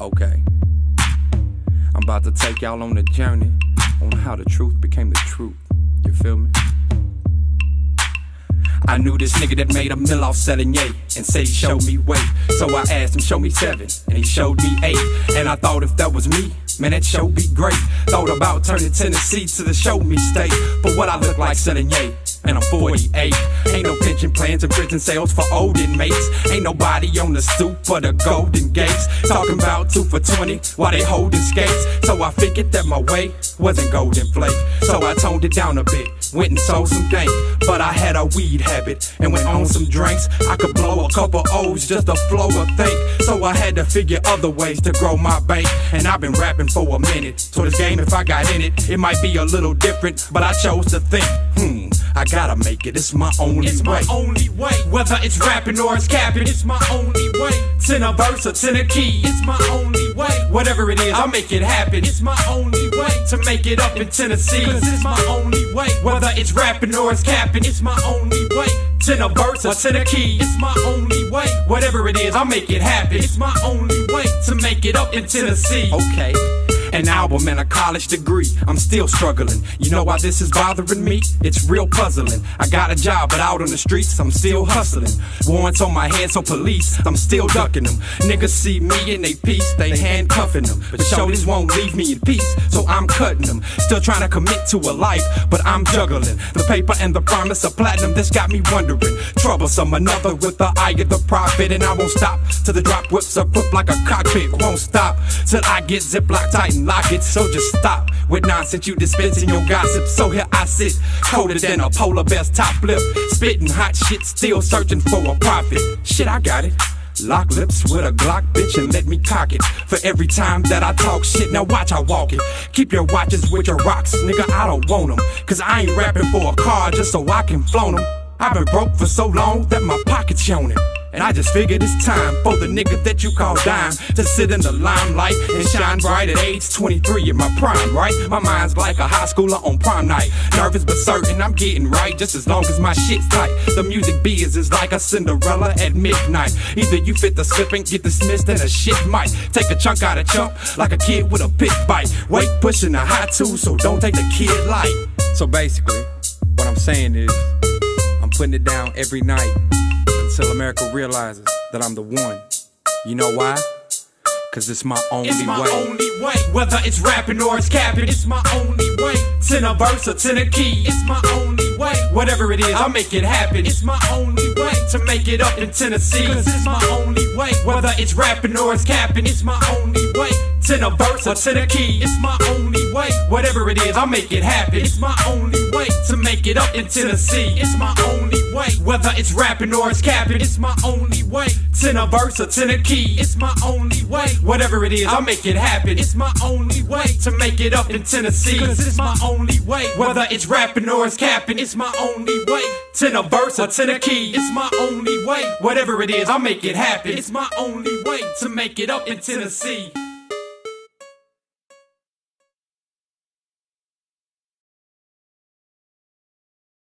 Okay. I'm about to take y'all on a journey on how the truth became the truth. You feel me? I knew this nigga that made a mill off selling yay and said he showed me weight. So I asked him, show me seven, and he showed me eight. And I thought if that was me, man, that show be great. Thought about turning Tennessee to the show me state. But what I look like selling yay and I'm 48. Ain't no pension plans or prison cells for old inmates. Ain't nobody on the stoop for the Golden Gates. Talking about two for 20 while they holding skates. So I figured that my way wasn't golden flake. So I toned it down a bit, went and sold some dank. But I had a weed habit and went on some drinks. I could blow a couple O's just to flow a think. So I had to figure other ways to grow my bank. And I've been rapping for a minute. So this game, if I got in it, it might be a little different. But I chose to think, hmm, I gotta make it. It's my only it's way. My only way. Whether it's rapping or it's capping, it's my only way. Tenor verse or tenor key, it's my only way. Whatever it is, I'll make it happen. It's my only way to make it up in Tennessee. Cause it's my only way. Whether it's rapping or it's capping, it's my only way. Tenor verse or tenor key, it's my only way. Whatever it is, I'll make it happen. It's my only way to make it up in Tennessee. Okay. An album and a college degree, I'm still struggling. You know why this is bothering me? It's real puzzling. I got a job, but out on the streets, I'm still hustling. Warrants on my head, so police, I'm still ducking them. Niggas see me in they peace, they handcuffing them. But shorties won't leave me in peace, so I'm cutting them. Still trying to commit to a life, but I'm juggling. The paper and the promise of platinum, this got me wondering. Troublesome, another with the eye of the prophet, and I won't stop till the drop whips equipped like a cockpit. Won't stop till I get ziplock tight and lock it. So just stop with nonsense you dispensing your gossip. So here I sit, colder than a polar bear's top lip. spitting hot shit, still searching for a profit. Shit, I got it. Lock lips with a Glock, bitch, and let me cock it. For every time that I talk shit, now watch I walk it. Keep your watches with your rocks, nigga, I don't want them. Cause I ain't rapping for a car just so I can flown them. I've been broke for so long that my pocket's yawning. And I just figured it's time for the nigga that you call dime to sit in the limelight and shine bright at age 23 in my prime, right? My mind's like a high schooler on prom night. Nervous but certain I'm getting right just as long as my shit's tight. The music biz is like a Cinderella at midnight. Either you fit the slip and get dismissed and a shit might take a chunk out of chump like a kid with a pit bite. Weight pushing a high two, so don't take the kid light. So basically, what I'm saying is, I'm putting it down every night until America realizes that I'm the one. You know why? Cause it's my only it's my way. only way. Whether it's rapping or it's capping, it's my only way. Tenor verse or tenor key, it's my only way. Whatever it is, I'll make it happen. It's my only way to make it up in Tennessee. Cause it's my only way. Whether it's rapping or it's capping, it's my only way. Tenor verse or tenor key, it's my only way. Whatever it is, I'll make it happen. It's my only way to make it up in Tennessee. It's my only way. Whether it's rapping or it's capping, it's my only way. Tenor verse or tenor key, it's my only way. Whatever it is, I'll make it happen. It's my only way to make it up in Tennessee. Cause it's my only way. Whether it's rapping or it's capping, it's my only way. Tenor verse or tenor key, it's my only way. Whatever it is, I'll make it happen. It's my only way to make it up in Tennessee.